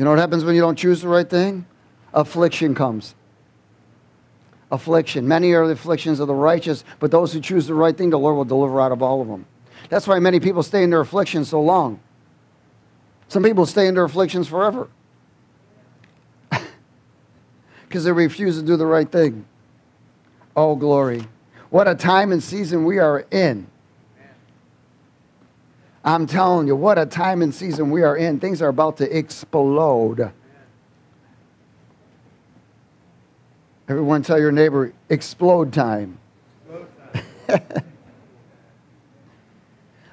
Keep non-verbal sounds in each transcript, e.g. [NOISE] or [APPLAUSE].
You know what happens when you don't choose the right thing? Affliction comes. Affliction. Many are the afflictions of the righteous, but those who choose the right thing, the Lord will deliver out of all of them. That's why many people stay in their affliction so long. Some people stay in their afflictions forever [LAUGHS] because they refuse to do the right thing. Oh, glory. What a time and season we are in. I'm telling you, what a time and season we are in. Things are about to explode. Everyone tell your neighbor, explode time. [LAUGHS] I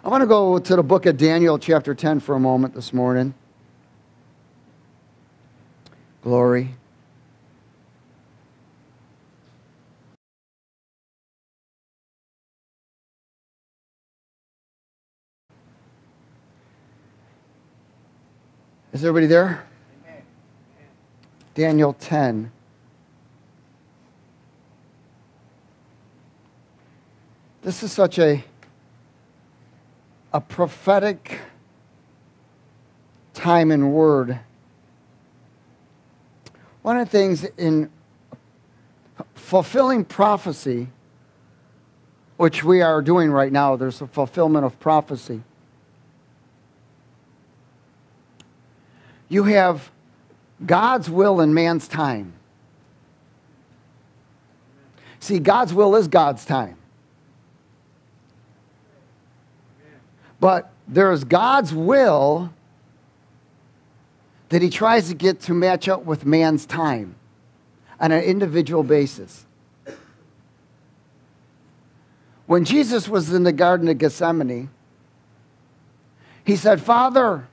want to go to the book of Daniel, chapter 10, for a moment this morning. Glory. Is everybody there? Daniel 10. This is such a, a prophetic time and word. One of the things in fulfilling prophecy, which we are doing right now, there's a fulfillment of prophecy. You have God's will and man's time. See, God's will is God's time. But there's God's will that he tries to get to match up with man's time on an individual basis. When Jesus was in the Garden of Gethsemane, he said, Father,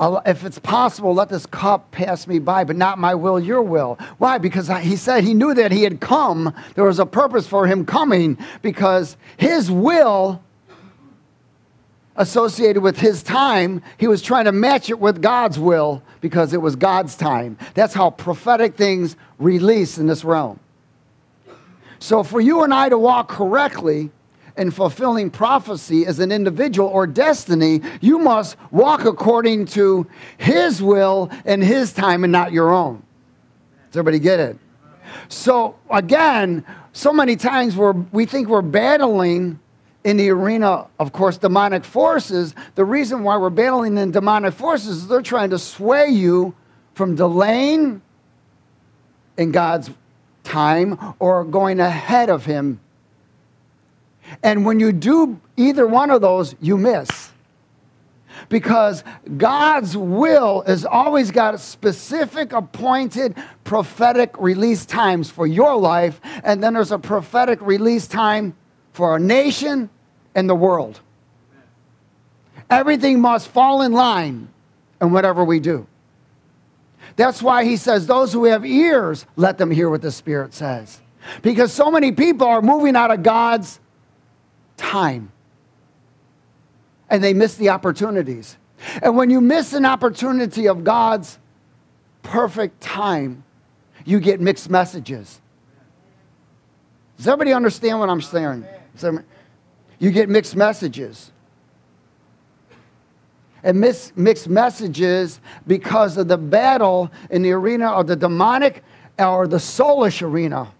if it's possible, let this cup pass me by, but not my will, your will. Why? Because he said he knew that he had come. There was a purpose for him coming because his will associated with his time, he was trying to match it with God's will because it was God's time. That's how prophetic things release in this realm. So, for you and I to walk correctly, in fulfilling prophecy as an individual or destiny, you must walk according to His will and His time and not your own. Does everybody get it? So, again, so many times we're, we think we're battling in the arena, of course, demonic forces. The reason why we're battling in demonic forces is they're trying to sway you from delaying in God's time or going ahead of Him and when you do either one of those, you miss. Because God's will has always got specific appointed prophetic release times for your life, and then there's a prophetic release time for a nation and the world. Everything must fall in line in whatever we do. That's why he says, Those who have ears, let them hear what the Spirit says. Because so many people are moving out of God's time. And they miss the opportunities. And when you miss an opportunity of God's perfect time, you get mixed messages. Does everybody understand what I'm saying? You get mixed messages. And miss, mixed messages because of the battle in the arena of the demonic or the soulish arena.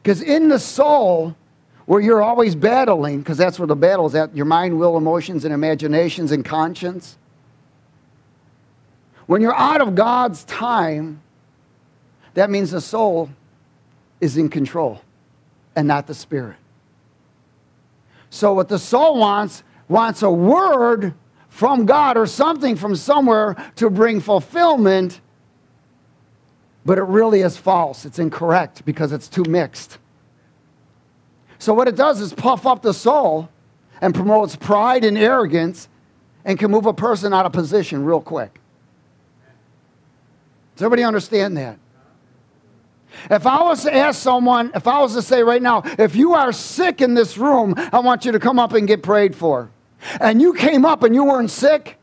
Because in the soul, where you're always battling, because that's where the battle is at your mind, will, emotions, and imaginations and conscience. When you're out of God's time, that means the soul is in control and not the spirit. So, what the soul wants, wants a word from God or something from somewhere to bring fulfillment, but it really is false. It's incorrect because it's too mixed. So, what it does is puff up the soul and promotes pride and arrogance and can move a person out of position real quick. Does everybody understand that? If I was to ask someone, if I was to say right now, if you are sick in this room, I want you to come up and get prayed for. And you came up and you weren't sick,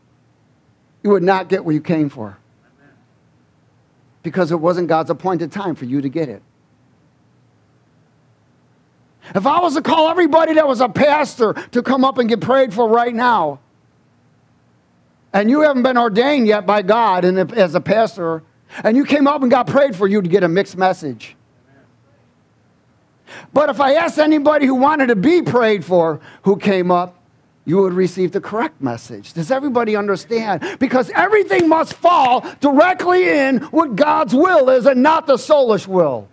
you would not get what you came for. Because it wasn't God's appointed time for you to get it. If I was to call everybody that was a pastor to come up and get prayed for right now, and you haven't been ordained yet by God and if- as a pastor, and you came up and got prayed for, you to get a mixed message. But if I asked anybody who wanted to be prayed for who came up, you would receive the correct message. Does everybody understand? Because everything must fall directly in what God's will is and not the soulish will.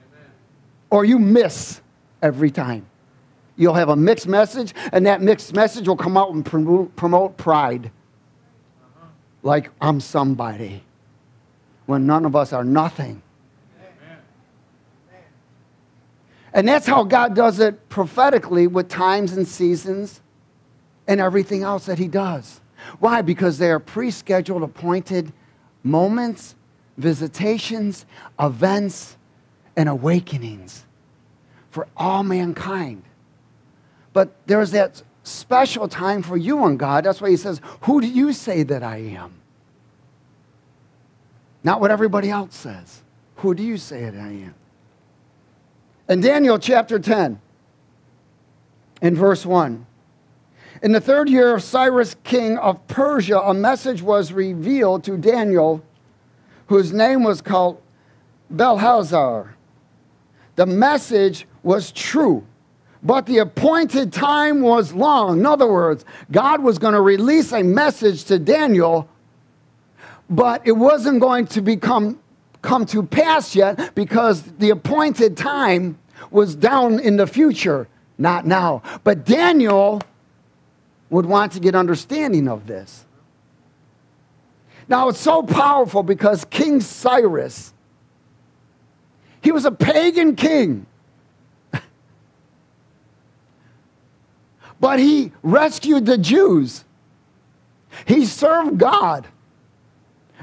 Or you miss every time. You'll have a mixed message, and that mixed message will come out and promote, pride. Like, I'm somebody. When none of us are nothing. And that's how God does it prophetically with times and seasons and everything else that He does. Why? Because they are pre scheduled, appointed moments, visitations, events, and awakenings for all mankind. But there's that special time for you and God. That's why He says, Who do you say that I am? Not what everybody else says. Who do you say that I am? In Daniel chapter 10, in verse 1, in the third year of Cyrus, king of Persia, a message was revealed to Daniel, whose name was called Belhazzar. The message was true, but the appointed time was long. In other words, God was going to release a message to Daniel, but it wasn't going to become come to pass yet because the appointed time was down in the future, not now. But Daniel would want to get understanding of this. Now it's so powerful because King Cyrus, he was a pagan king. But he rescued the Jews. He served God.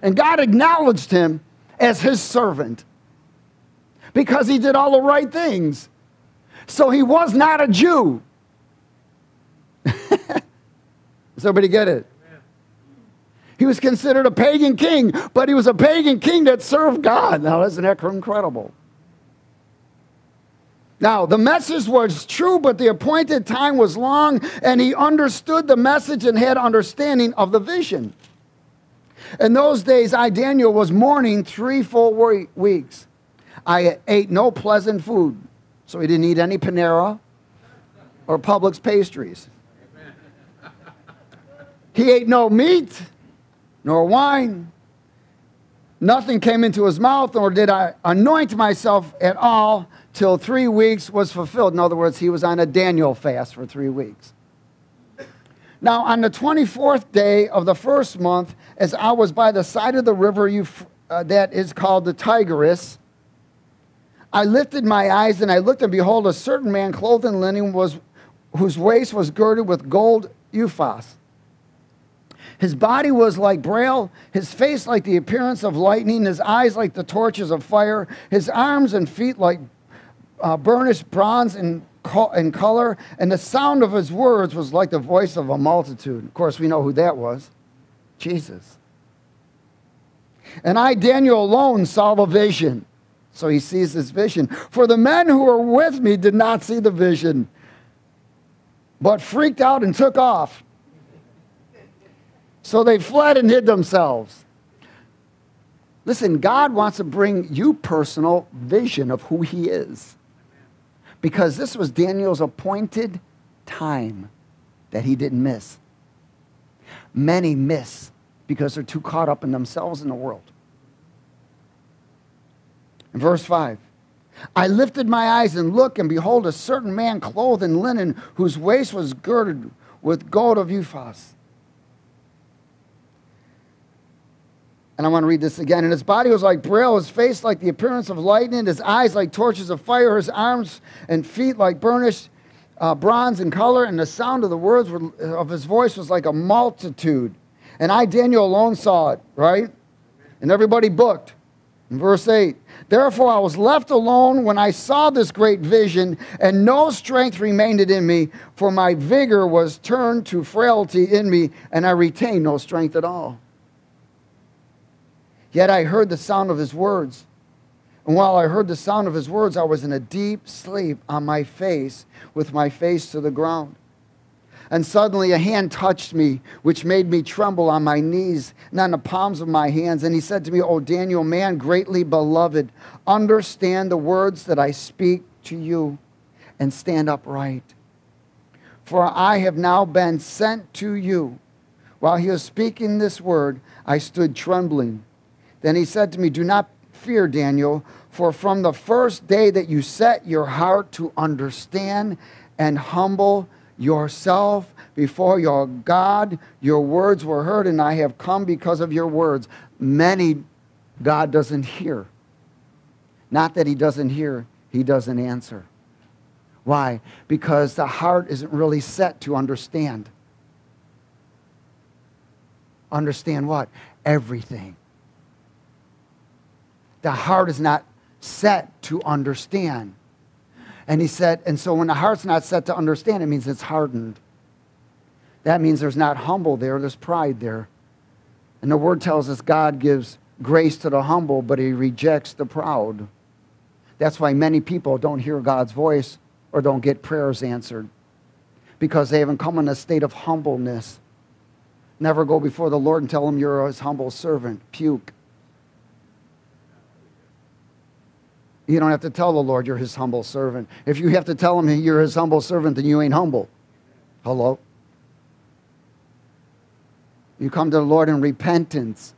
And God acknowledged him as his servant because he did all the right things. So he was not a Jew. [LAUGHS] Does everybody get it? He was considered a pagan king, but he was a pagan king that served God. Now, isn't that incredible? Now, the message was true, but the appointed time was long, and he understood the message and had understanding of the vision. In those days, I, Daniel, was mourning three full weeks. I ate no pleasant food, so he didn't eat any Panera or Publix pastries. He ate no meat nor wine. Nothing came into his mouth, nor did I anoint myself at all till three weeks was fulfilled. In other words, he was on a Daniel fast for three weeks. Now, on the 24th day of the first month, as I was by the side of the river uh, that is called the Tigris, I lifted my eyes and I looked, and behold, a certain man clothed in linen was, whose waist was girded with gold ephod. His body was like beryl, his face like the appearance of lightning, his eyes like the torches of fire, his arms and feet like uh, burnished bronze in, co- in color, and the sound of his words was like the voice of a multitude. Of course, we know who that was Jesus. And I, Daniel, alone saw the vision. So he sees this vision. For the men who were with me did not see the vision, but freaked out and took off. So they fled and hid themselves. Listen, God wants to bring you personal vision of who he is. Because this was Daniel's appointed time that he didn't miss. Many miss because they're too caught up in themselves and the world. In verse 5, I lifted my eyes and looked, and behold, a certain man clothed in linen, whose waist was girded with gold of Uphaz. And I want to read this again. And his body was like beryl, his face like the appearance of lightning, his eyes like torches of fire, his arms and feet like burnished uh, bronze in color, and the sound of the words were, of his voice was like a multitude. And I, Daniel, alone saw it, right? And everybody booked. In verse 8, therefore I was left alone when I saw this great vision, and no strength remained in me, for my vigor was turned to frailty in me, and I retained no strength at all. Yet I heard the sound of his words. And while I heard the sound of his words, I was in a deep sleep on my face, with my face to the ground. And suddenly a hand touched me, which made me tremble on my knees and on the palms of my hands. And he said to me, O Daniel, man greatly beloved, understand the words that I speak to you and stand upright. For I have now been sent to you. While he was speaking this word, I stood trembling. Then he said to me, Do not fear, Daniel, for from the first day that you set your heart to understand and humble yourself before your God, your words were heard, and I have come because of your words. Many God doesn't hear. Not that he doesn't hear, he doesn't answer. Why? Because the heart isn't really set to understand. Understand what? Everything. The heart is not set to understand. And he said, and so when the heart's not set to understand, it means it's hardened. That means there's not humble there, there's pride there. And the word tells us God gives grace to the humble, but he rejects the proud. That's why many people don't hear God's voice or don't get prayers answered because they haven't come in a state of humbleness. Never go before the Lord and tell him you're his humble servant. Puke. You don't have to tell the Lord you're his humble servant. If you have to tell him you're his humble servant, then you ain't humble. Hello? You come to the Lord in repentance.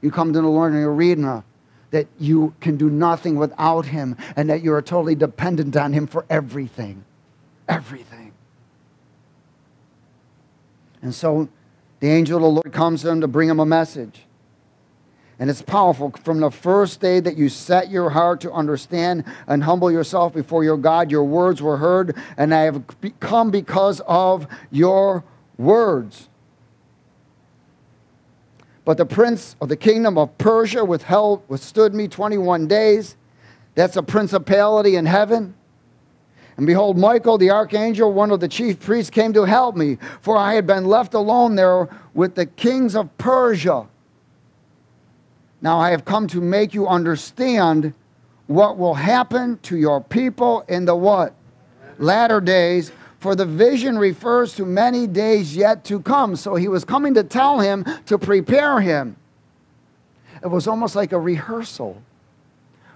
You come to the Lord in arena that you can do nothing without him and that you are totally dependent on him for everything. Everything. And so the angel of the Lord comes to him to bring him a message. And it's powerful. From the first day that you set your heart to understand and humble yourself before your God, your words were heard, and I have come because of your words. But the prince of the kingdom of Persia withheld, withstood me 21 days. That's a principality in heaven. And behold, Michael the archangel, one of the chief priests, came to help me, for I had been left alone there with the kings of Persia. Now I have come to make you understand what will happen to your people in the what? Latter days. For the vision refers to many days yet to come. So he was coming to tell him to prepare him. It was almost like a rehearsal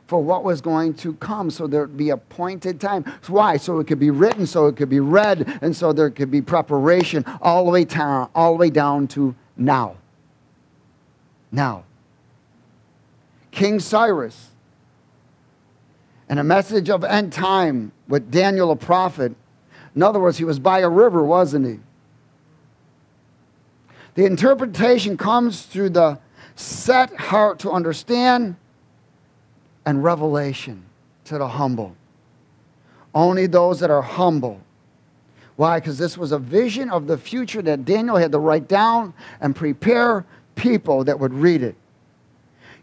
for what was going to come. So there'd be appointed time. Why? So it could be written, so it could be read, and so there could be preparation all the way down, all the way down to now. Now. King Cyrus and a message of end time with Daniel a prophet. In other words, he was by a river, wasn't he? The interpretation comes through the set heart to understand and revelation to the humble. Only those that are humble. Why? Because this was a vision of the future that Daniel had to write down and prepare people that would read it.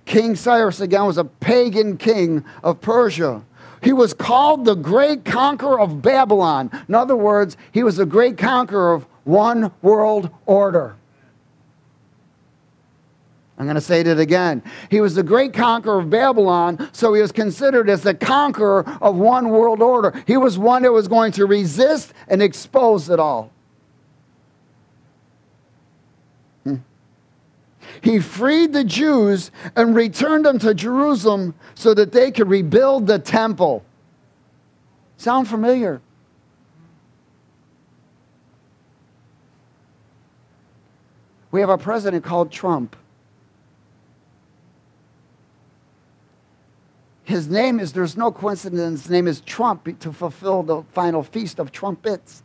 King Cyrus again was a pagan king of Persia. He was called the great conqueror of Babylon. In other words, he was the great conqueror of one world order. I'm going to say it again. He was the great conqueror of Babylon, so he was considered as the conqueror of one world order. He was one that was going to resist and expose it all. He freed the Jews and returned them to Jerusalem so that they could rebuild the temple. Sound familiar? We have a president called Trump. His name is, there's no coincidence, his name is Trump to fulfill the final feast of trumpets.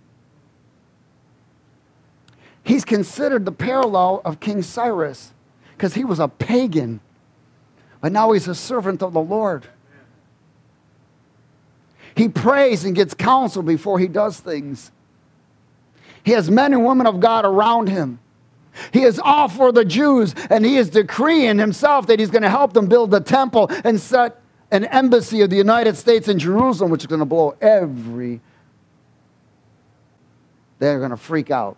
He's considered the parallel of King Cyrus because he was a pagan. But now he's a servant of the Lord. He prays and gets counsel before he does things. He has men and women of God around him. He is all for the Jews, and he is decreeing himself that he's going to help them build the temple and set an embassy of the United States in Jerusalem, which is going to blow every. They're going to freak out.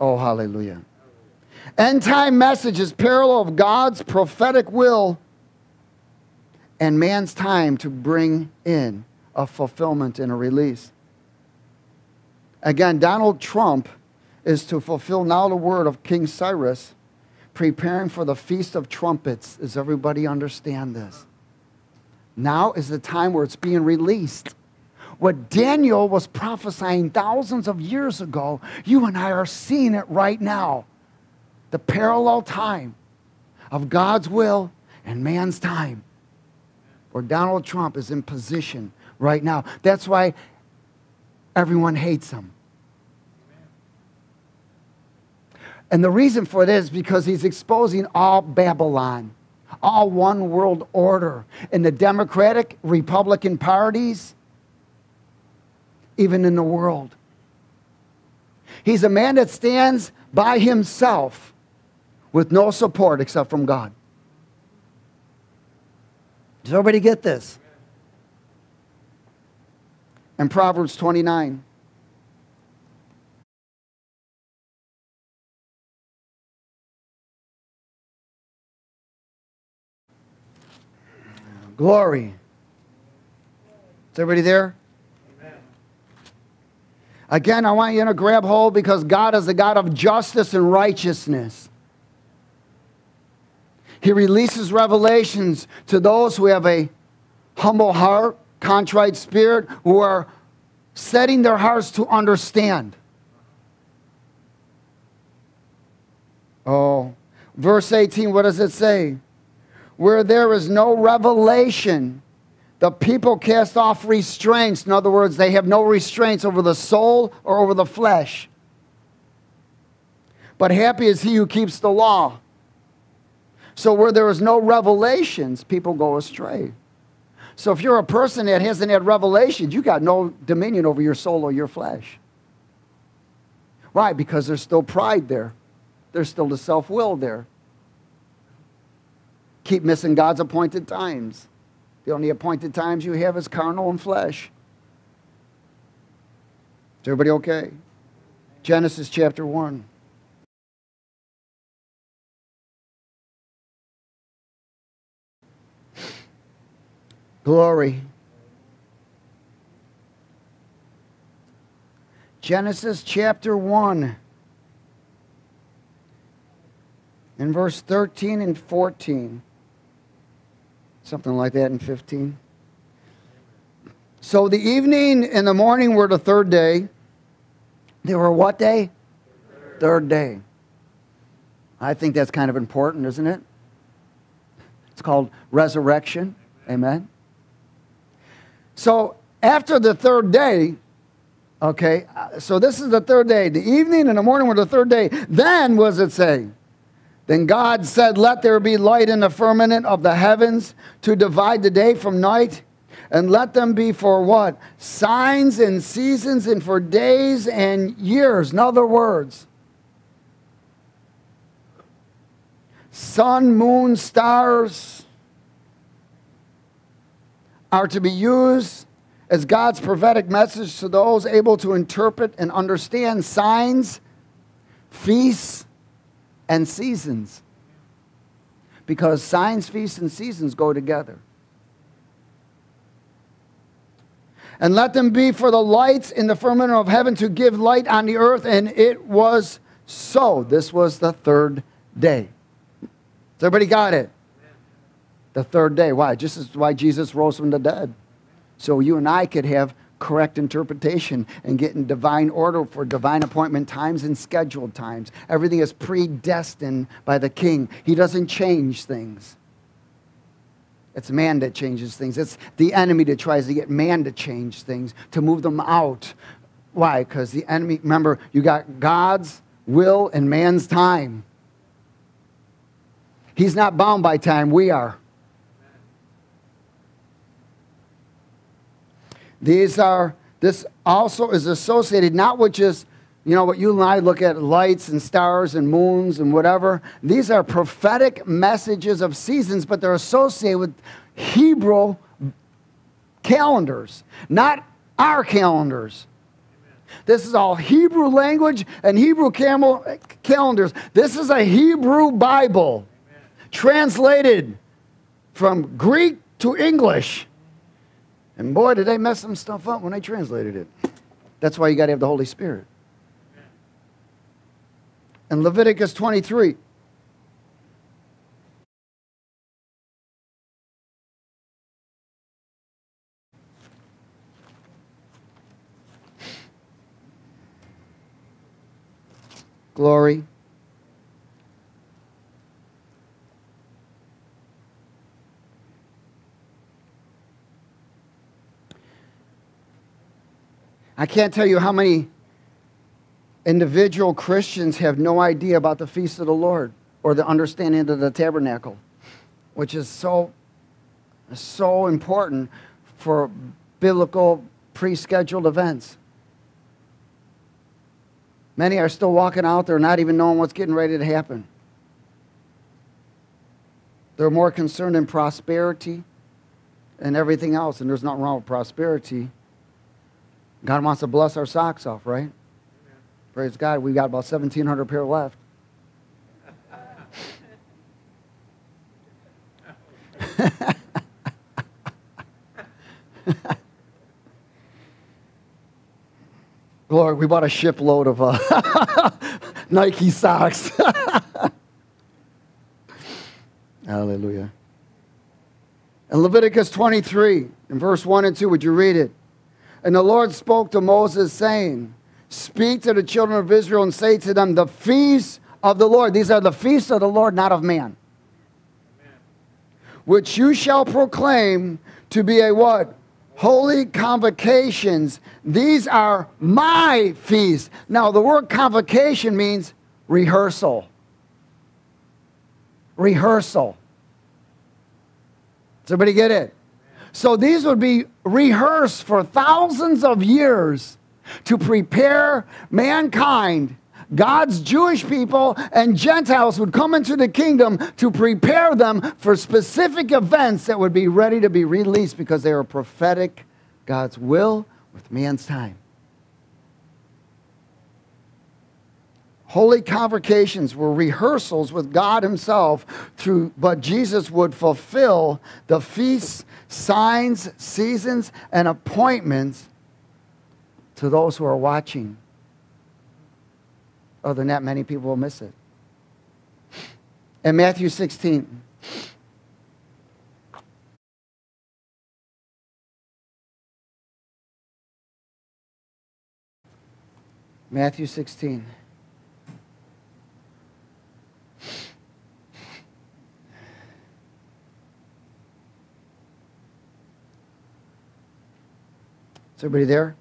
Oh, hallelujah. End time message is parallel of God's prophetic will and man's time to bring in a fulfillment and a release. Again, Donald Trump is to fulfill now the word of King Cyrus, preparing for the Feast of Trumpets. Does everybody understand this? Now is the time where it's being released. What Daniel was prophesying thousands of years ago, you and I are seeing it right now. The parallel time of God's will and man's time, where Donald Trump is in position right now. That's why everyone hates him. And the reason for this is because he's exposing all Babylon, all one world order And the Democratic, Republican parties, even in the world. He's a man that stands by himself with no support except from God. Does everybody get this? And Proverbs 29. Glory. Is everybody there? Again, I want you to grab hold because God is a God of justice and righteousness. He releases revelations to those who have a humble heart, contrite spirit, who are setting their hearts to understand. Oh, verse 18, what does it say? Where there is no revelation, the people cast off restraints. In other words, they have no restraints over the soul or over the flesh. But happy is he who keeps the law. So, where there is no revelations, people go astray. So, if you're a person that hasn't had revelations, you got no dominion over your soul or your flesh. Why? Because there's still pride there, there's still the self will there. Keep missing God's appointed times. The only appointed times you have is carnal and flesh. Is everybody okay? Genesis chapter 1. Glory. Genesis chapter 1. In verse 13 and 14 something like that in 15. So the evening and the morning were the third day. They were what day? Third. third day. I think that's kind of important, isn't it? It's called resurrection. Amen. So after the third day, okay, uh, so this is the third day. The evening and the morning were the third day. Then, was it say? Then God said, Let there be light in the firmament of the heavens to divide the day from night, and let them be for what? Signs and seasons, and for days and years. In other words, sun, moon, stars are to be used as God's prophetic message to those able to interpret and understand signs, feasts, and seasons. Because signs, feasts, and seasons go together. And let them be for the lights in the firmament of heaven to give light on the earth. And it was so. This was the third day. Has everybody got it? The third day. Why? Just as why Jesus rose from the dead. So you and I could have correct interpretation and get in divine order for divine appointment times and scheduled times. Everything is predestined by the king. He doesn't change things. It's man that changes things. It's the enemy that tries to get man to change things, to move them out. Why? Because the enemy, remember, you got God's will and man's time. He's not bound by time, we are. These are, this also is associated not with just, you know, what you and I look at lights and stars and moons and whatever. These are prophetic messages of seasons, but they're associated with Hebrew calendars, not our calendars. This is all Hebrew language and Hebrew camel, calendars. This is a Hebrew Bible translated from Greek to English. And boy, did they mess some stuff up when they translated it. That's why you got to have the Holy Spirit. And Leviticus 23. Glory. I can't tell you how many individual Christians have no idea about the feast of the Lord or the understanding of the tabernacle, which is so, so important for biblical pre scheduled events. Many are still walking out there not even knowing what's getting ready to happen. They're more concerned in prosperity and everything else, and there's nothing wrong with prosperity. God wants to bless our socks off, right? Amen. Praise God. We got about 1,700 pair left. [LAUGHS] Lord, we bought a shipload of uh, [LAUGHS] Nike socks. [LAUGHS] Hallelujah. In Leviticus 23, in verse 1 and 2, would you read it? And the Lord spoke to Moses, saying, Speak to the children of Israel and say to them, The feasts of the Lord, these are the feasts of the Lord, not of man, Amen. which you shall proclaim to be a what? Holy convocations. These are my feasts. Now, the word convocation means rehearsal. Rehearsal. Does everybody get it? So these would be rehearsed for thousands of years to prepare mankind. God's Jewish people and Gentiles would come into the kingdom to prepare them for specific events that would be ready to be released because they are prophetic, God's will with man's time. Holy convocations were rehearsals with God Himself through, but Jesus would fulfill the feasts, signs, seasons, and appointments to those who are watching. Other than that, many people will miss it. In Matthew 16, Matthew 16. Is everybody there?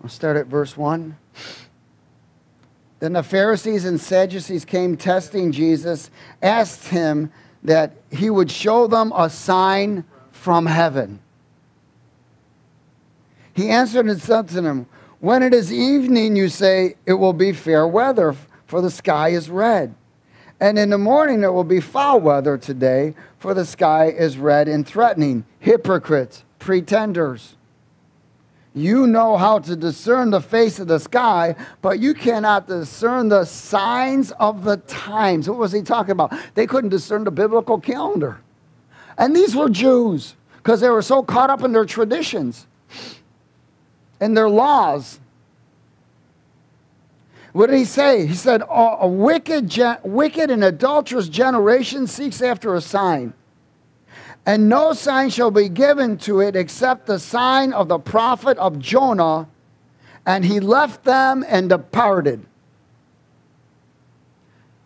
I'll start at verse 1. Then the Pharisees and Sadducees came testing Jesus, asked him that he would show them a sign from heaven. He answered and said to them, When it is evening, you say, It will be fair weather, for the sky is red. And in the morning, it will be foul weather today, for the sky is red and threatening. Hypocrites, pretenders. You know how to discern the face of the sky, but you cannot discern the signs of the times. What was he talking about? They couldn't discern the biblical calendar. And these were Jews because they were so caught up in their traditions and their laws. What did he say? He said, A wicked, wicked and adulterous generation seeks after a sign and no sign shall be given to it except the sign of the prophet of Jonah. And he left them and departed.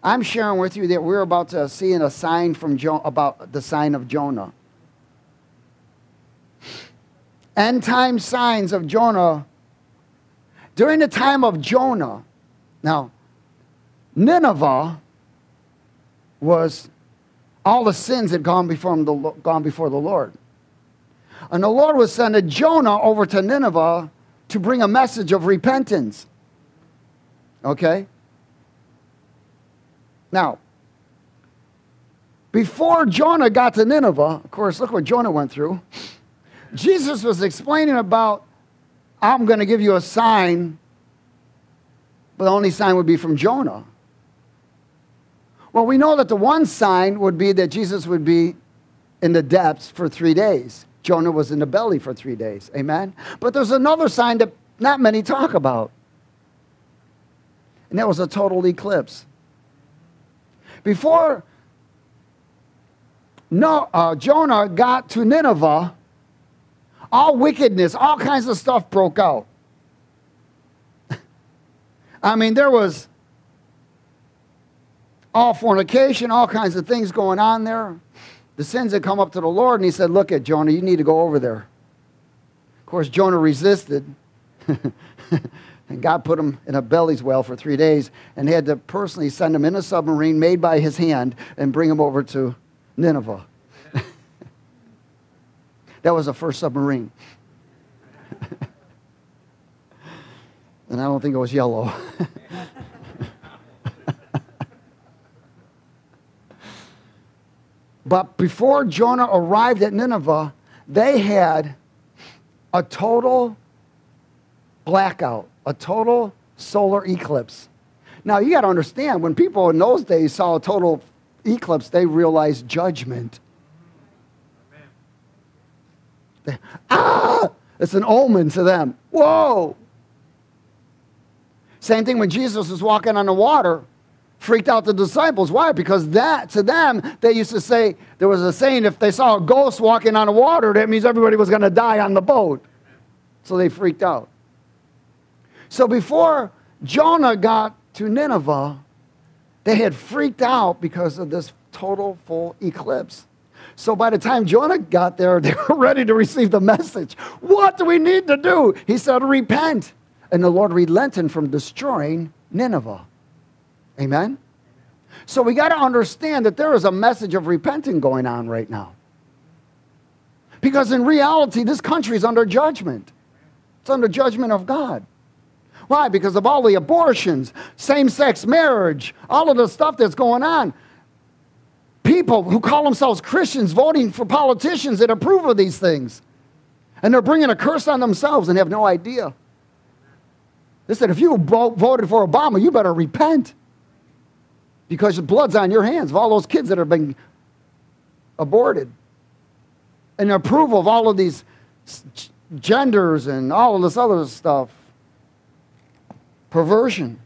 I'm sharing with you that we're about to see a sign from jo- about the sign of Jonah. End time signs of Jonah. During the time of Jonah, now, Nineveh was all the sins had gone before, him, the, gone before the Lord. And the Lord was sending Jonah over to Nineveh to bring a message of repentance. Okay? Now, before Jonah got to Nineveh, of course, look what Jonah went through. Jesus was explaining about, I'm going to give you a sign, but the only sign would be from Jonah. Well, we know that the one sign would be that Jesus would be in the depths for three days. Jonah was in the belly for three days. Amen? But there's another sign that not many talk about. And that was a total eclipse. Before no, uh, Jonah got to Nineveh, all wickedness, all kinds of stuff broke out. [LAUGHS] I mean, there was all fornication, all kinds of things going on there. The sins had come up to the Lord, and he said, Look at Jonah, you need to go over there. Of course, Jonah resisted. [LAUGHS] and God put him in a belly's well for three days and had to personally send him in a submarine made by his hand and bring him over to Nineveh. [LAUGHS] that was the first submarine. [LAUGHS] and I don't think it was yellow. But before Jonah arrived at Nineveh, they had a total blackout, a total solar eclipse. Now, you got to understand, when people in those days saw a total eclipse, they realized judgment. They, ah! It's an omen to them. Whoa! Same thing when Jesus was walking on the water, freaked out the disciples. Why? Because that, to them, they used to say, there was a saying, if they saw a ghost walking on the water, that means everybody was going to die on the boat. So they freaked out. So before Jonah got to Nineveh, they had freaked out because of this total full eclipse. So by the time Jonah got there, [LAUGHS] they were ready to receive the message. What do we need to do? He said, Repent. And the Lord relented from destroying Nineveh. Amen? So we got to understand that there is a message of repenting going on right now. Because in reality, this country is under judgment. It's under judgment of God. Why? Because of all the abortions, same sex marriage, all of the stuff that's going on. People who call themselves Christians voting for politicians that approve of these things. And they're bringing a curse on themselves and have no idea. They said, if you voted for Obama, you better repent. Because the blood's on your hands of all those kids that have been aborted. And approval of all of these genders and all of this other stuff perversion.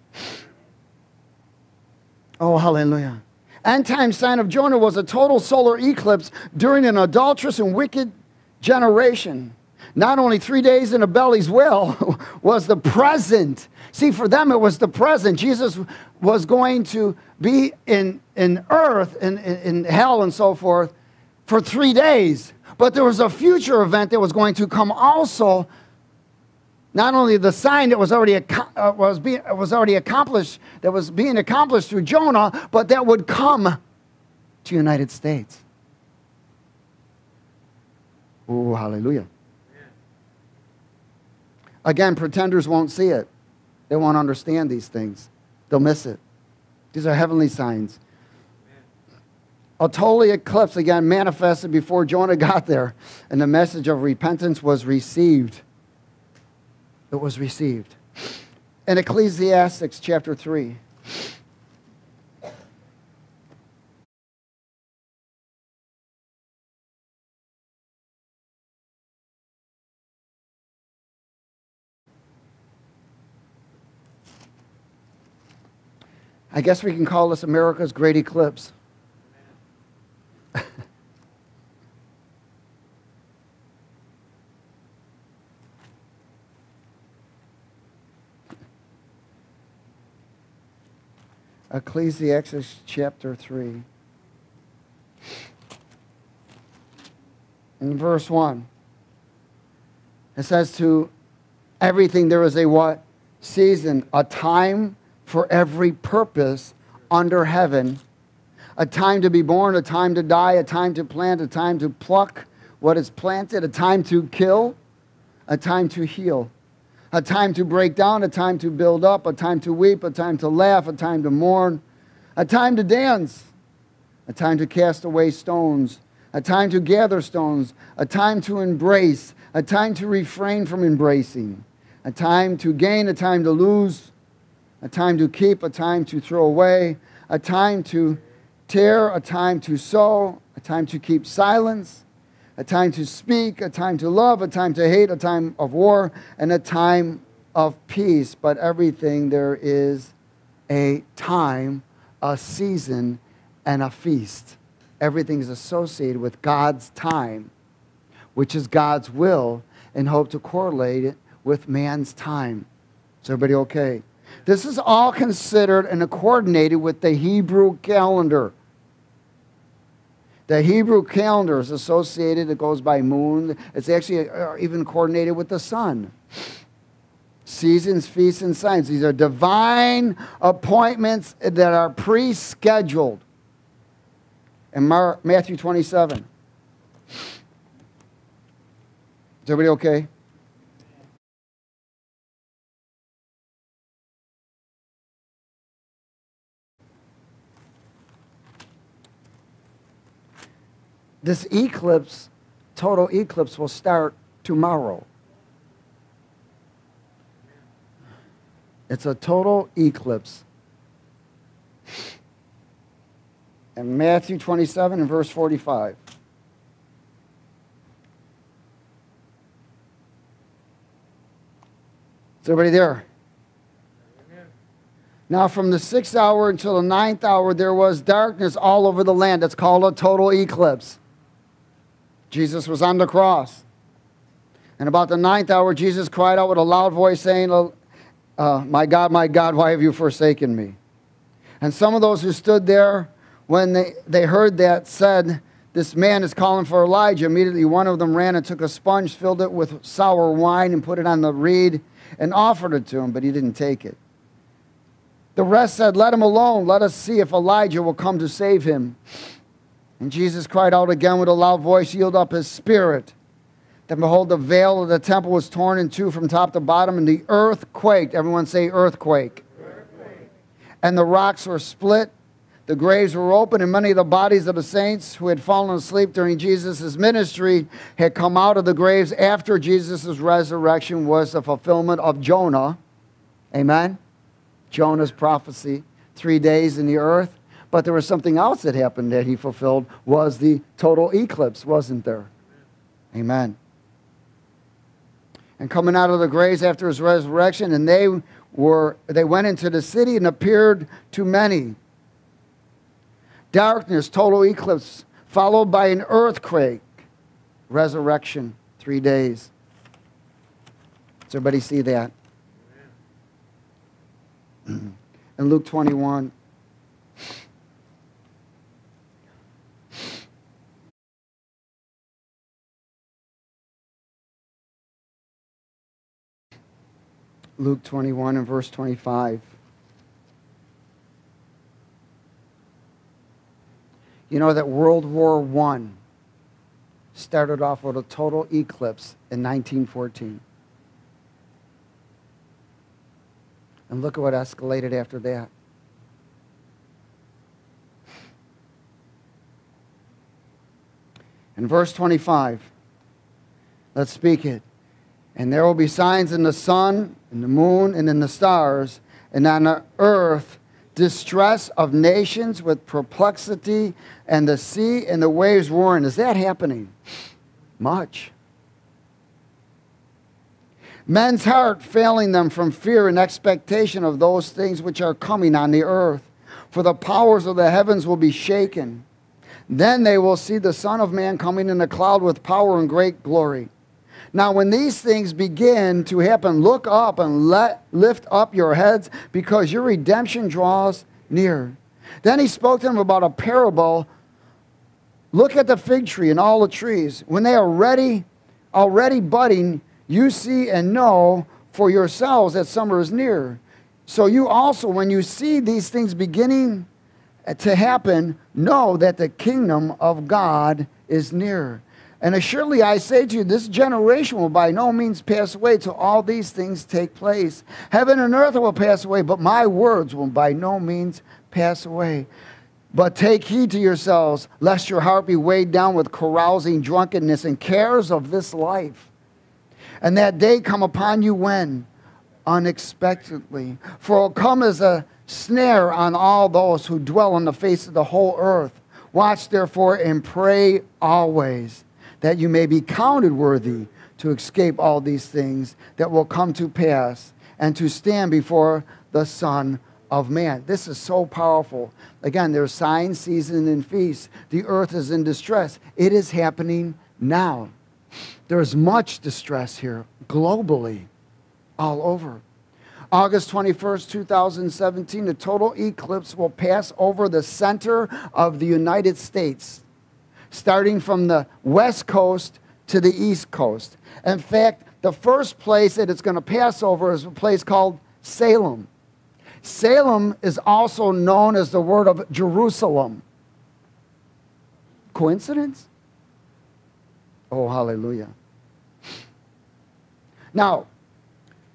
Oh, hallelujah. End time sign of Jonah was a total solar eclipse during an adulterous and wicked generation. Not only three days in a belly's well [LAUGHS] was the present. See, for them it was the present. Jesus was going to be in, in earth, in, in, in hell, and so forth for three days. But there was a future event that was going to come also not only the sign that was already, uh, was, being, was already accomplished, that was being accomplished through Jonah, but that would come to United States. Oh, hallelujah. Again, pretenders won't see it. They won't understand these things. They'll miss it. These are heavenly signs. A total eclipse again manifested before Jonah [LAUGHS] got there, and the message of repentance was received it was received. In Ecclesiastes chapter 3, I guess we can call this America's great eclipse. [LAUGHS] Ecclesiastes chapter 3. In verse 1, it says, To everything there is a what? Season, a time for every purpose under heaven, a time to be born, a time to die, a time to plant, a time to pluck what is planted, a time to kill, a time to heal a time to break down, a time to build up, a time to weep, a time to laugh, a time to mourn, a time to dance, a time to cast away stones, a time to gather stones, a time to embrace, a time to refrain from embracing, a time to gain, a time to lose, a time to keep, a time to throw away, a time to tear, a time to sow, a time to keep silence, a time to speak, a time to love, a time to hate, a time of war, and a time of peace, but everything there is a time, a season, and a feast. Everything is associated with God's time, which is God's will, and hope to correlate it with man's time. Is everybody okay? This is all considered and coordinated with the Hebrew calendar. The Hebrew calendar is associated, it goes by moon. It's actually uh, even coordinated with the sun. Seasons, feasts, and signs. These are divine appointments that are pre scheduled. In Matthew 27. Is everybody okay? This eclipse, total eclipse, will start tomorrow. It's a total eclipse. And Matthew 27 and verse 45. Is everybody there? Now, from the sixth hour until the ninth hour, there was darkness all over the land. It's called a total eclipse. Jesus was on the cross. And about the ninth hour, Jesus cried out with a loud voice, saying, uh, My God, my God, why have you forsaken me? And some of those who stood there, when they, they heard that, said, This man is calling for Elijah. Immediately, one of them ran and took a sponge, filled it with sour wine, and put it on the reed and offered it to him, but he didn't take it. The rest said, Let him alone. Let us see if Elijah will come to save him. And Jesus cried out again with a loud voice, Yield up his spirit. Then behold, the veil of the temple was torn in two from top to bottom, and the earth quaked. Everyone say earthquake. earthquake. And the rocks were split, the graves were open, and many of the bodies of the saints who had fallen asleep during Jesus' ministry had come out of the graves after Jesus' resurrection was the fulfillment of Jonah. Amen? Jonah's prophecy. Three days in the earth but there was something else that happened that he fulfilled was the total eclipse, wasn't there? Amen. And coming out of the graves after his resurrection, and they were they went into the city and appeared to many. Darkness, total eclipse, followed by an earthquake. Resurrection, three days. Does everybody see that? [CLEARS THROAT] in Luke 21. Luke 21 and verse 25. You know that World War I started off with a total eclipse in 1914. And look at what escalated after that. In verse 25, let's speak it. And there will be signs in the sun, in the moon, and in the stars, and on the earth distress of nations with perplexity, and the sea and the waves roaring. Is that happening? Much. Men's heart failing them from fear and expectation of those things which are coming on the earth. For the powers of the heavens will be shaken. Then they will see the Son of Man coming in a cloud with power and great glory. Now, when these things begin to happen, look up and let, lift up your heads because your redemption draws near. Then he spoke to them about a parable. Look at the fig tree and all the trees. When they are ready, already budding, you see and know for yourselves that summer is near. So you also, when you see these things beginning to happen, know that the kingdom of God is near. And assuredly I say to you, this generation will by no means pass away till all these things take place. Heaven and earth will pass away, but my words will by no means pass away. But take heed to yourselves, lest your heart be weighed down with carousing, drunkenness, and cares of this life. And that day come upon you when? Unexpectedly. For it will come as a snare on all those who dwell on the face of the whole earth. Watch therefore and pray always that you may be counted worthy to escape all these things that will come to pass and to stand before the Son of Man. This is so powerful. Again, there's signs, season, and feasts. The earth is in distress. It is happening now. There's much distress here globally, all over. August 21st, 2017, a total eclipse will pass over the center of the United States, starting from the west coast to the east coast. In fact, the first place that it's going to pass over is a place called Salem. Salem is also known as the word of Jerusalem. Coincidence? Oh, hallelujah. Now,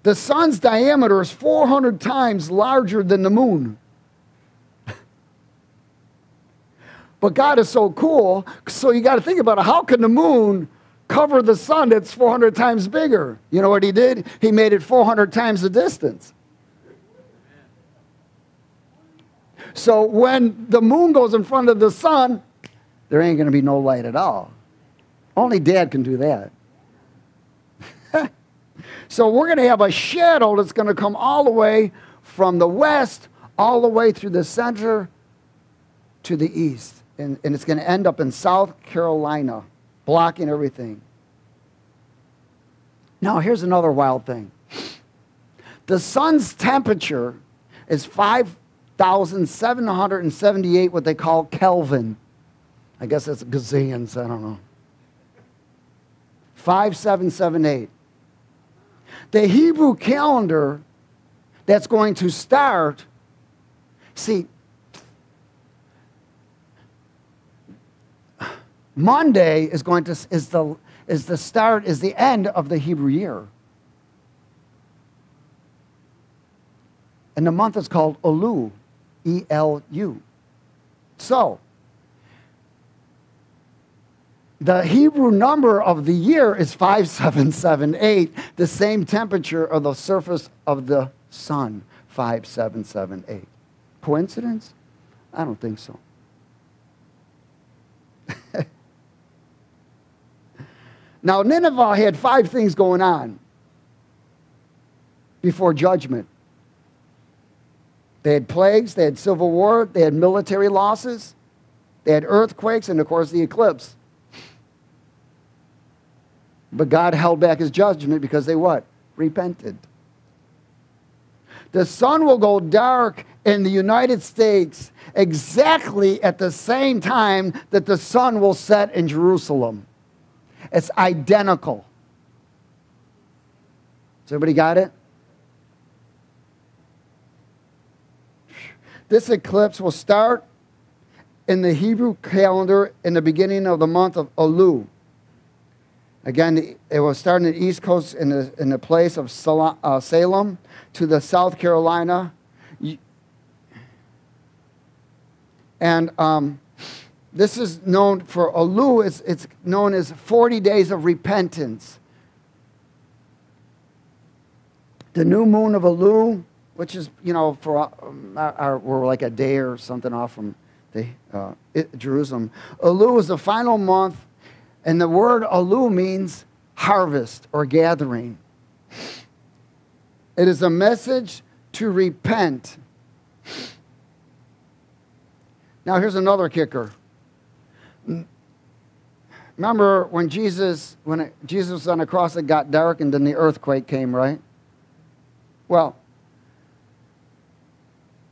the sun's diameter is 400 times larger than the moon. But God is so cool, so you got to think about it. How can the moon cover the sun that's 400 times bigger? You know what he did? He made it 400 times the distance. So when the moon goes in front of the sun, there ain't going to be no light at all. Only dad can do that. [LAUGHS] So we're going to have a shadow that's going to come all the way from the west, all the way through the center to the east. And, and it's going to end up in South Carolina, blocking everything. Now, here's another wild thing the sun's temperature is 5,778, what they call Kelvin. I guess that's gazillions, I don't know. 5778 the Hebrew calendar that's going to start, see, Monday is going to is the is the start is the end of the Hebrew year. And the month is called Elu, E L U. So, the Hebrew number of the year is 5778, the same temperature of the surface of the sun, 5778. Coincidence? I don't think so. [LAUGHS] now, Nineveh had five things going on before judgment. They had plagues, they had civil war, they had military losses, they had earthquakes, and of course, the eclipse. But God held back his judgment because they what? Repented. The sun will go dark in the United States exactly at the same time that the sun will set in Jerusalem. It's identical. Has everybody got it? This eclipse will start in the Hebrew calendar in the beginning of the month of Elul. Again, it was starting in the East Coast in the, in the place of uh, Salem to the South Carolina. And um, this is known for Elu, it's, it's known as 40 days of repentance. The new moon of Elu, which is, you know, for our, our, we're like a day or something off from the, uh, it, Jerusalem. Elu is the final month and the word alu means harvest or gathering. It is a message to repent. Now, here's another kicker. Remember when Jesus, when it, Jesus was on the cross, it got dark and then the earthquake came, right? Well,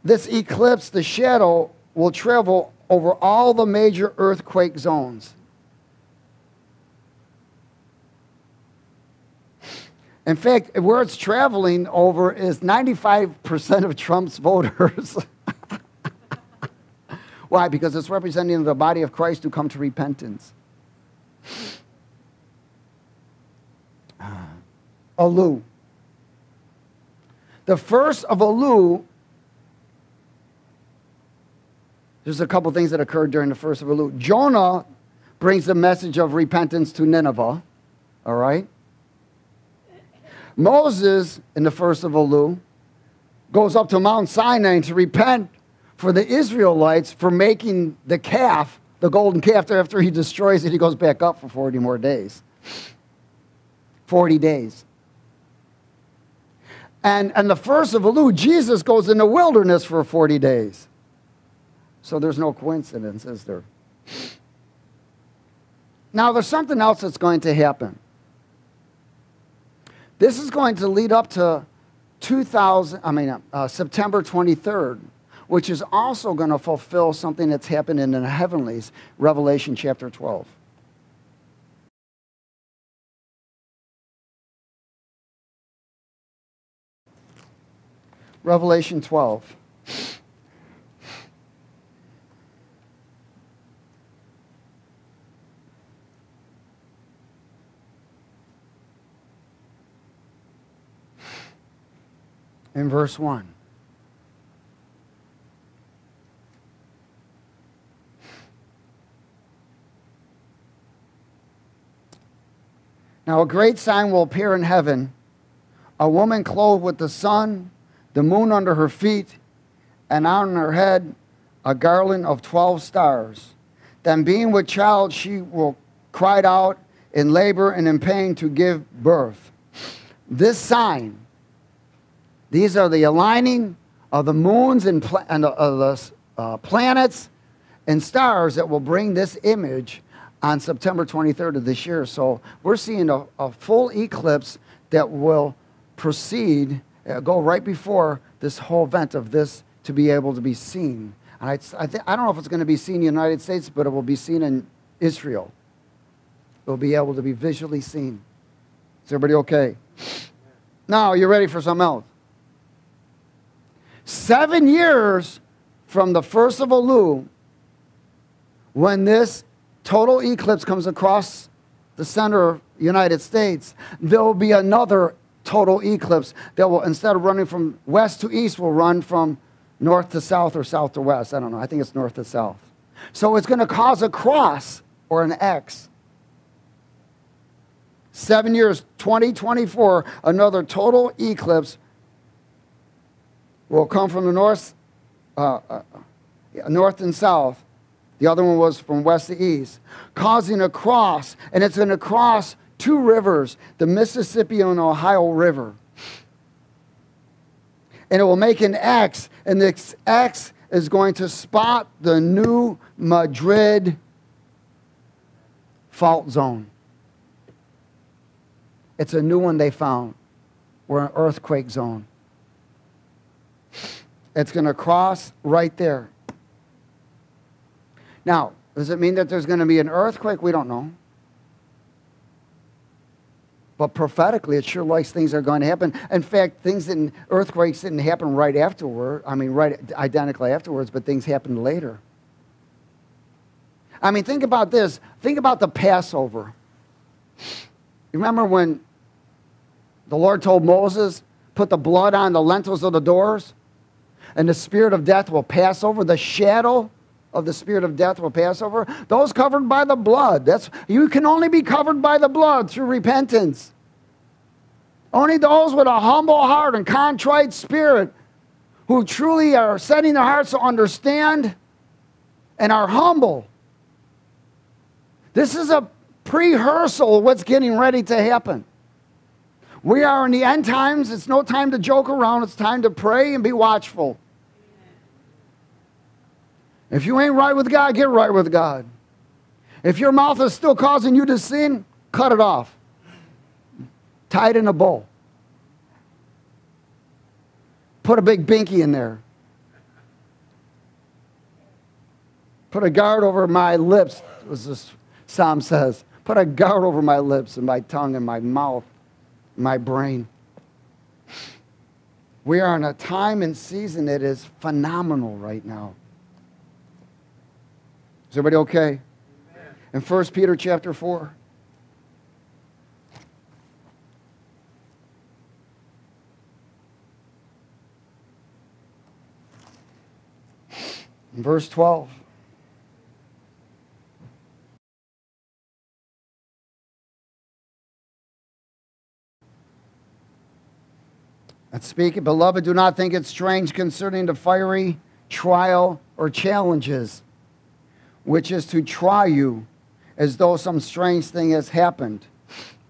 this eclipse, the shadow, will travel over all the major earthquake zones. In fact, where it's traveling over is 95% of Trump's [LAUGHS] voters. Why? Because it's representing the body of Christ who come to repentance. [SIGHS] Alu. The first of Alu, there's a couple things that occurred during the first of Alu. Jonah brings the message of repentance to Nineveh, all right? Moses, in the first of Alu, goes up to Mount Sinai to repent for the Israelites for making the calf, the golden calf, after he destroys it, he goes back up for 40 more days. 40 days. And, and the first of Elul, Jesus goes in the wilderness for 40 days. So there's no coincidence, is there? Now, there's something else that's going to happen. This is going to lead up to 2000, I mean, uh, September 23rd, which is also going to fulfill something that's happened in the heavenlies, Revelation chapter 12. Revelation 12. In verse 1. Now, a great sign will appear in heaven a woman clothed with the sun the moon under her feet, and on her head a garland of 12 stars. Then, being with child, she will cry out in labor and in pain to give birth. This sign, these are the aligning of the moons and, pla- and uh, the uh, planets and stars that will bring this image on September 23rd of this year. So we're seeing a, a full eclipse that will proceed uh, go right before this whole event of this to be able to be seen. And I, I, I don't know if it's going to be seen in the United States, but it will be seen in Israel. It will be able to be visually seen. Is everybody okay? Now, you're ready for something else? Seven years from the first of Elul, when this total eclipse comes across the center of United States, there will be another total eclipse that will, instead of running from west to east, will run from north to south or south to west. I don't know. I think it's north to south. So it's going to cause a cross or an X. Seven years, 2024, another total eclipse will come from the north, uh, uh, north and south. The other one was from west to east, causing a cross, and it's going to cross two rivers, the Mississippi and Ohio River. And it will make an X, and this X is going to spot the new Madrid fault zone. It's a new one they found. We're an earthquake zone. It's going to cross right there. Now, does it mean that there's going to be an earthquake? We don't know. But prophetically, it sure likes things are going to happen. In fact, things didn't, earthquakes didn't happen right afterward. I mean, right identically afterwards, but things happened later. I mean, think about this. Think about the Passover. Remember when the Lord told Moses, put the blood on the lintels of the doors, and the spirit of death will pass over the shadow of the spirit of death will pass over. Those covered by the blood. That's you can only be covered by the blood through repentance. Only those with a humble heart and contrite spirit who truly are setting their hearts to understand and are humble. This is a prehearsal of what's getting ready to happen. We are in the end times. It's no time to joke around. It's time to pray and be watchful. If you ain't right with God, get right with God. If your mouth is still causing you to sin, cut it off. Tie it in a bowl. Put a big binky in there. Put a guard over my lips, as this psalm says. Put a guard over my lips and my tongue and my mouth, my brain. We are in a time and season that is phenomenal right now. Everybody okay? Amen. In 1 Peter chapter 4. In verse 12. Let's speak. Beloved, do not think it strange concerning the fiery trial or challenges which is to try you as though some strange thing has happened.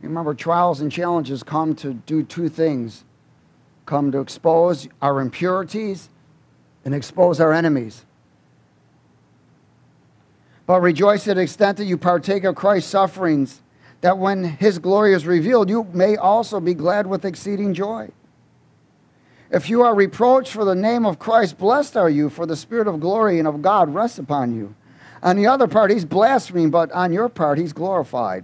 Remember, trials and challenges come to do two things come to expose our impurities and expose our enemies. But rejoice to the extent that you partake of Christ's sufferings, that when his glory is revealed, you may also be glad with exceeding joy. If you are reproached for the name of Christ, blessed are you, for the Spirit of glory and of God rests upon you. On the other part, he's blasphemed, but on your part, he's glorified.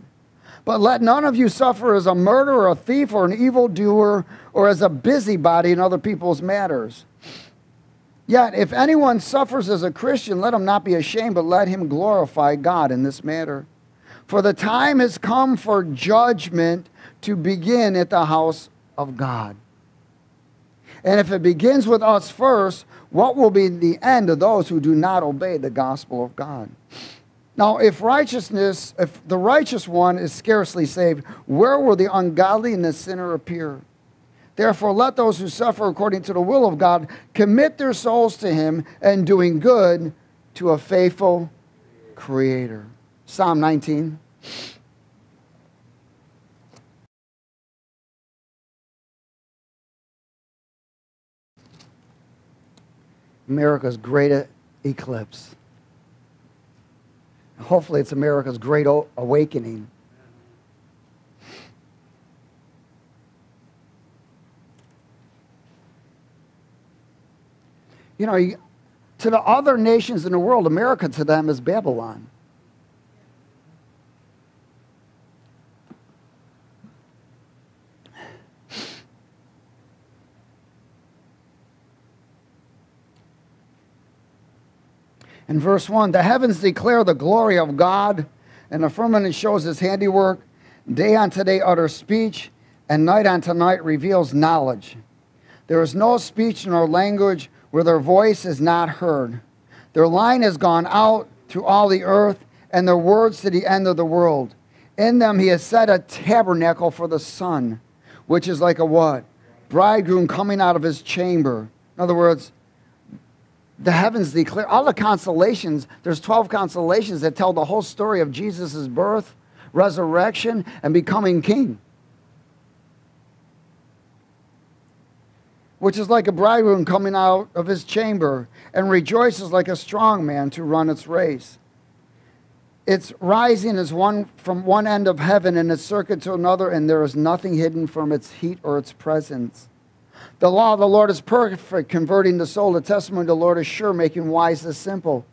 But let none of you suffer as a murderer, a thief, or an evildoer, or as a busybody in other people's matters. Yet, if anyone suffers as a Christian, let him not be ashamed, but let him glorify God in this matter. For the time has come for judgment to begin at the house of God. And if it begins with us first, what will be the end of those who do not obey the gospel of God? Now, if righteousness, if the righteous one is scarcely saved, where will the ungodly and the sinner appear? Therefore, let those who suffer according to the will of God commit their souls to Him and doing good to a faithful Creator. Psalm 19. America's great eclipse. Hopefully, it's America's great awakening. You know, to the other nations in the world, America to them is Babylon. In verse 1, the heavens declare the glory of God, and the firmament shows his handiwork. Day unto day utters speech, and night unto night reveals knowledge. There is no speech nor language where their voice is not heard. Their line has gone out to all the earth, and their words to the end of the world. In them he has set a tabernacle for the sun, which is like a what? Bridegroom coming out of his chamber. In other words, the heavens declare all the constellations there's 12 constellations that tell the whole story of jesus' birth resurrection and becoming king. Which is like a bridegroom coming out of his chamber and rejoices like a strong man to run its race. Its rising is one from one end of heaven and its circuit to another and there is nothing hidden from its heat or its presence the law of the Lord is perfect, converting the soul. The testimony of the Lord is sure, making wise the simple.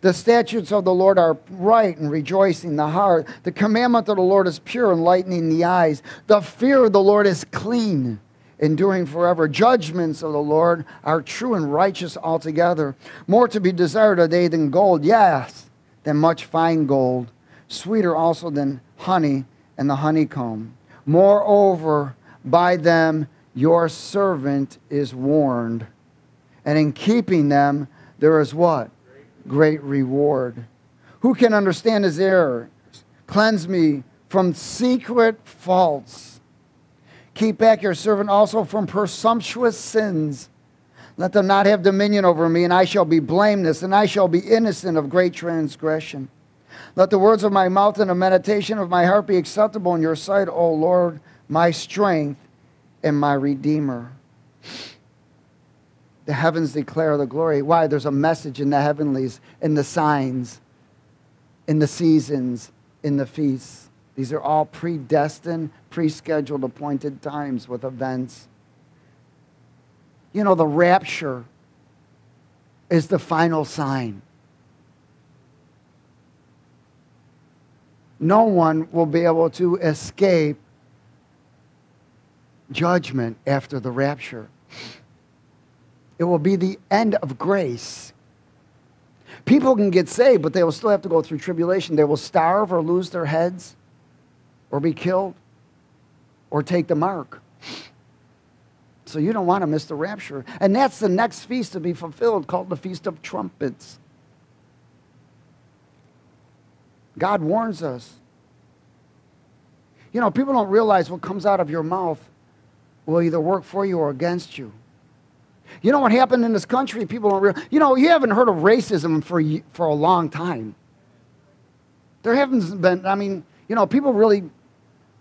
The statutes of the Lord are right and rejoicing the heart. The commandment of the Lord is pure, enlightening the eyes. The fear of the Lord is clean, enduring forever. Judgments of the Lord are true and righteous altogether. More to be desired are they than gold, yes, than much fine gold. Sweeter also than honey and the honeycomb. Moreover, by them your servant is warned. And in keeping them, there is what? Great reward. Who can understand his errors? Cleanse me from secret faults. Keep back your servant also from presumptuous sins. Let them not have dominion over me, and I shall be blameless, and I shall be innocent of great transgression. Let the words of my mouth and the meditation of my heart be acceptable in your sight, O Lord, my strength and my Redeemer. The heavens declare the glory. Why? There's a message in the heavenlies, in the signs, in the seasons, in the feasts. These are all predestined, pre scheduled, appointed times with events. You know, the rapture is the final sign. No one will be able to escape judgment after the rapture. It will be the end of grace. People can get saved, but they will still have to go through tribulation. They will starve or lose their heads or be killed or take the mark. So you don't want to miss the rapture. And that's the next feast to be fulfilled called the Feast of Trumpets. God warns us. You know, people don't realize what comes out of your mouth will either work for you or against you. You know what happened in this country? People don't realize. You know, you haven't heard of racism for, for a long time. There haven't been, I mean, you know, people really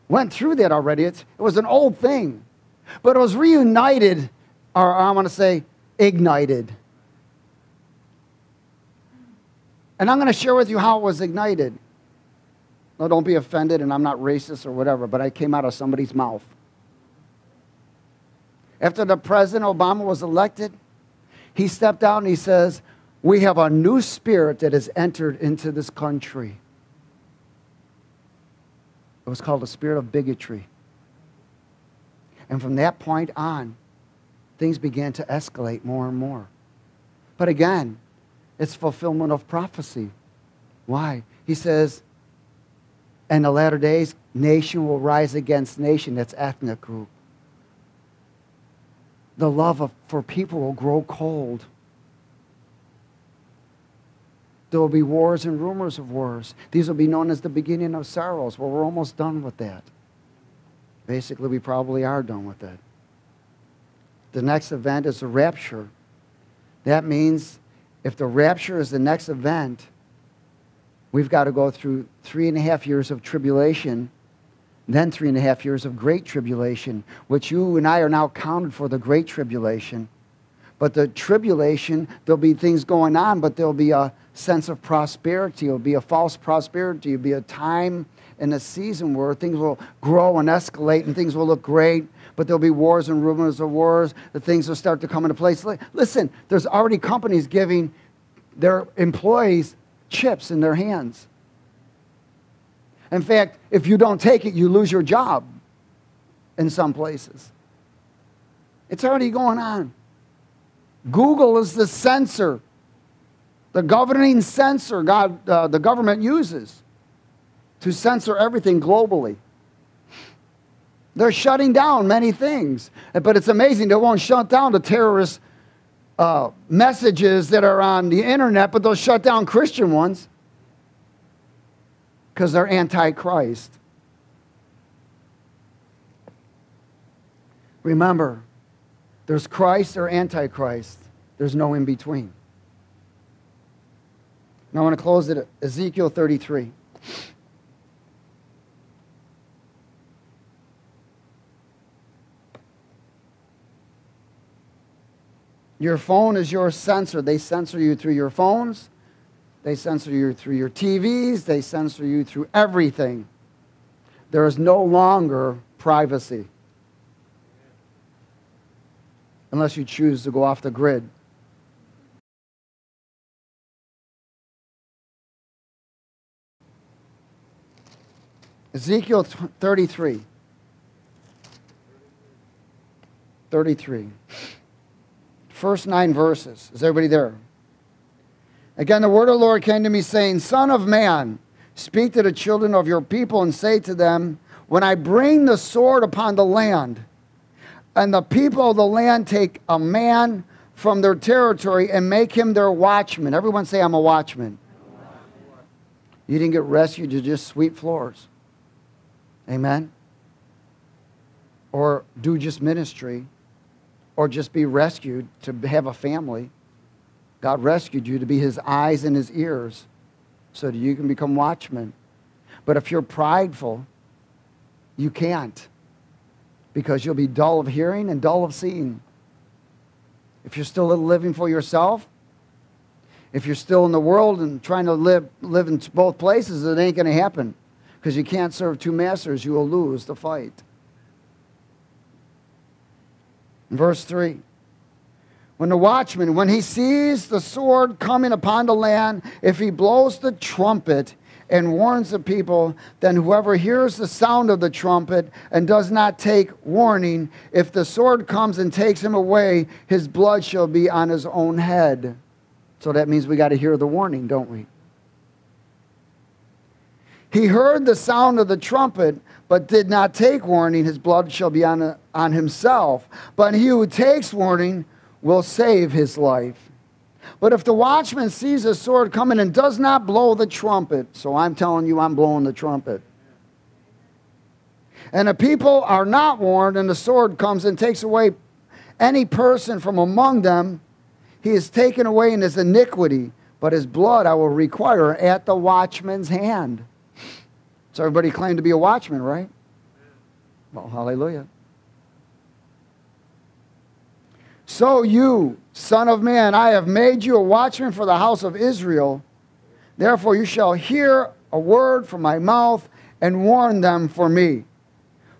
went through that already. It's, it was an old thing. But it was reunited, or I want to say ignited. And I'm going to share with you how it was ignited. No, don't be offended, and I'm not racist or whatever, but I came out of somebody's mouth. After the President Obama was elected, he stepped out and he says, We have a new spirit that has entered into this country. It was called the spirit of bigotry. And from that point on, things began to escalate more and more. But again, it's fulfillment of prophecy. Why? He says, in the latter days, nation will rise against nation. That's ethnic group. The love of, for people will grow cold. There will be wars and rumors of wars. These will be known as the beginning of sorrows. Well, we're almost done with that. Basically, we probably are done with it. The next event is the rapture. That means if the rapture is the next event, we've got to go through three and a half years of tribulation, then three and a half years of great tribulation, which you and I are now counted for the great tribulation. But the tribulation, there'll be things going on, but there'll be a sense of prosperity. It'll be a false prosperity. It'll be a time and a season where things will grow and escalate and things will look great, but there'll be wars and rumors of wars. The things will start to come into place. Listen, there's already companies giving their employees chips in their hands. In fact, if you don't take it, you lose your job in some places. It's already going on. Google is the censor, the governing censor God, uh, the government uses to censor everything globally. They're shutting down many things, but it's amazing they won't shut down the terrorist uh, messages that are on the internet, but they'll shut down Christian ones because they're anti-Christ. Remember, there's Christ or Antichrist. There's no in between. Now I want to close it at Ezekiel 33. Your phone is your sensor. They censor you through your phones, they censor you through your TVs, they censor you through everything. There is no longer privacy unless you choose to go off the grid. Ezekiel 33. 33. First nine verses. Is everybody there? Again, the word of the Lord came to me, saying, Son of man, speak to the children of your people and say to them, When I bring the sword upon the land, and the people of the land take a man from their territory and make him their watchman. Everyone say, I'm a watchman. You didn't get rescued, you just sweep floors. Amen? Or do just ministry, or just be rescued to have a family. God rescued you to be his eyes and his ears so that you can become watchmen. But if you're prideful, you can't because you'll be dull of hearing and dull of seeing. If you're still living for yourself, if you're still in the world and trying to live, live in both places, it ain't going to happen because you can't serve two masters. You will lose the fight. Verse 3 When the watchman, when he sees the sword coming upon the land, if he blows the trumpet, and warns the people, then whoever hears the sound of the trumpet and does not take warning, if the sword comes and takes him away, his blood shall be on his own head. So that means we got to hear the warning, don't we? He heard the sound of the trumpet, but did not take warning. His blood shall be on, on himself. But he who takes warning will save his life. But if the watchman sees a sword coming and does not blow the trumpet, so I'm telling you, I'm blowing the trumpet. And the people are not warned, and the sword comes and takes away any person from among them, he is taken away in his iniquity, but his blood I will require at the watchman's hand. So everybody claimed to be a watchman, right? Well, hallelujah. So you, Son of Man, I have made you a watchman for the house of Israel. Therefore you shall hear a word from my mouth and warn them for me.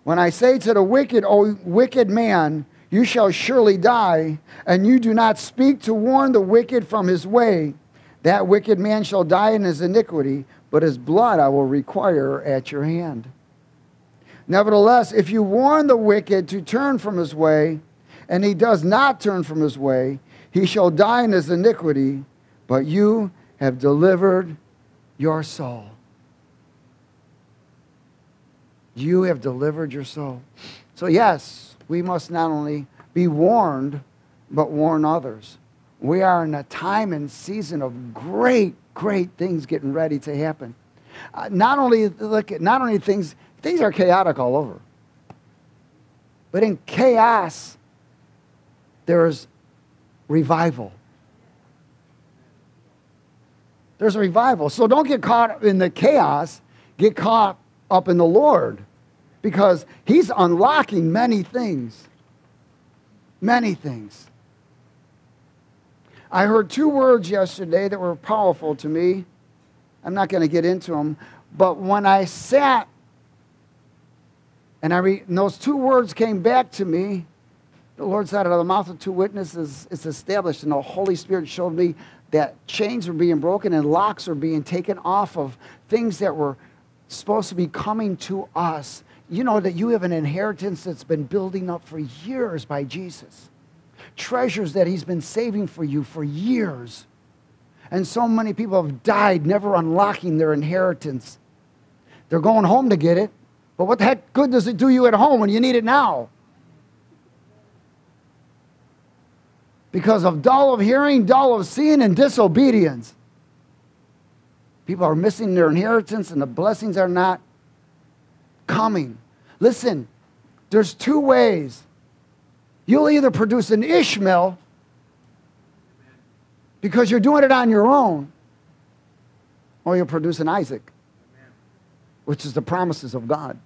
When I say to the wicked, O wicked man, you shall surely die, and you do not speak to warn the wicked from his way, that wicked man shall die in his iniquity, but his blood I will require at your hand. Nevertheless, if you warn the wicked to turn from his way, and he does not turn from his way, he shall die in his iniquity, but you have delivered your soul. You have delivered your soul. So, yes, we must not only be warned, but warn others. We are in a time and season of great, great things getting ready to happen. Uh, not only look at not only things things are chaotic all over, but in chaos there is revival. There's a revival. So don't get caught in the chaos. Get caught up in the Lord because He's unlocking many things. Many things. I heard two words yesterday that were powerful to me. I'm not going to get into them, but when I sat and I re- and those two words came back to me, the Lord said, out of the mouth of two witnesses, it's established. And the Holy Spirit showed me that chains were being broken and locks were being taken off of things that were supposed to be coming to us. You know that you have an inheritance that's been building up for years by Jesus treasures that he's been saving for you for years. And so many people have died never unlocking their inheritance. They're going home to get it, but what the heck good does it do you at home when you need it now? Because of dull of hearing, dull of seeing, and disobedience. People are missing their inheritance and the blessings are not coming. Listen, there's two ways You'll either produce an Ishmael because you're doing it on your own, or you'll produce an Isaac, which is the promises of God.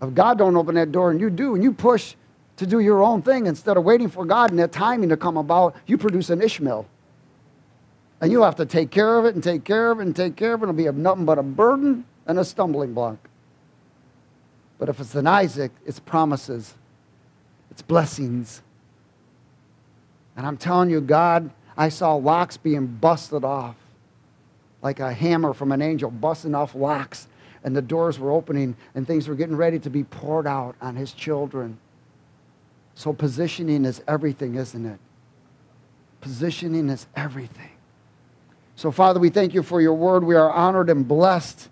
If God don't open that door and you do, and you push to do your own thing instead of waiting for God and that timing to come about, you produce an Ishmael. And you'll have to take care of it and take care of it and take care of it. It'll be nothing but a burden and a stumbling block. But if it's an Isaac, it's promises, it's blessings. And I'm telling you, God, I saw locks being busted off like a hammer from an angel busting off locks. And the doors were opening and things were getting ready to be poured out on his children. So positioning is everything, isn't it? Positioning is everything. So, Father, we thank you for your word. We are honored and blessed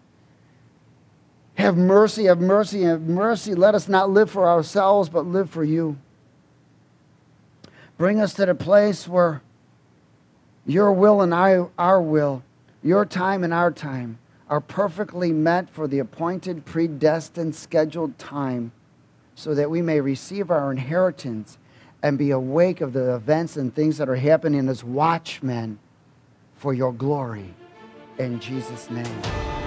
have mercy, have mercy, have mercy. Let us not live for ourselves, but live for you. Bring us to the place where your will and our will, your time and our time, are perfectly met for the appointed, predestined, scheduled time so that we may receive our inheritance and be awake of the events and things that are happening as watchmen for your glory. In Jesus' name.